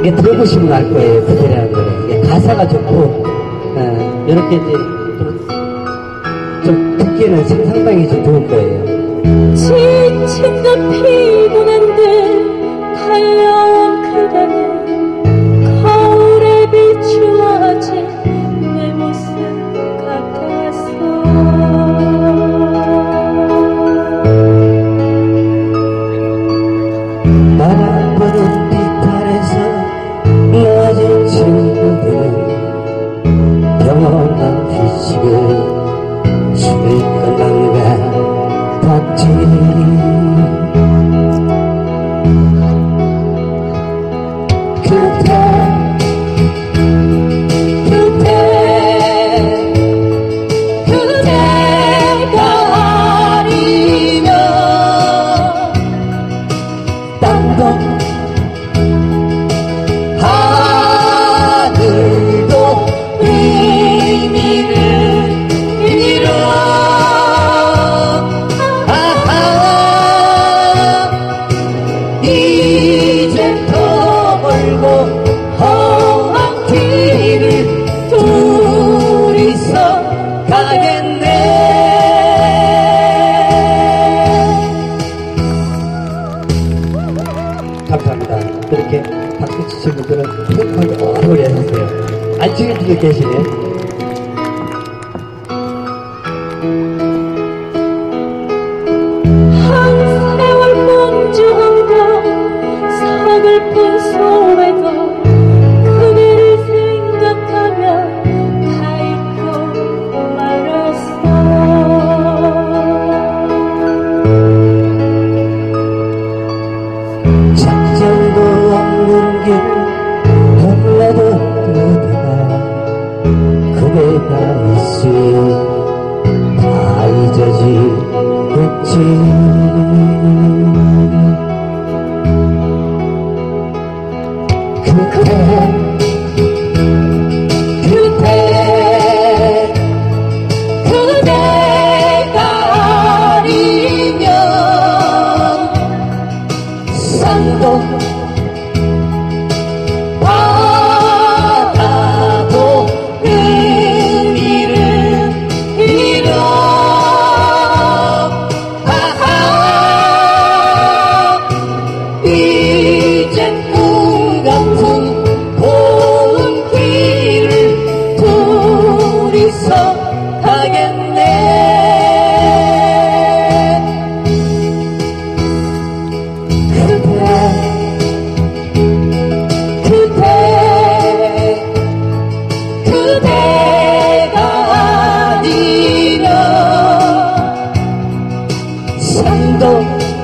이게 들어보시면 알 거예요. 그대라는 노래. 가사가 좋고, 어, 이렇게 이제 좀, 좀 듣기는 상당히 좀 좋을 거예요. 지친 듯 피. go. 박수 치신 분들은 테이프를 오래 해주세요. 안 지켜지게 계시네. Oh. 成功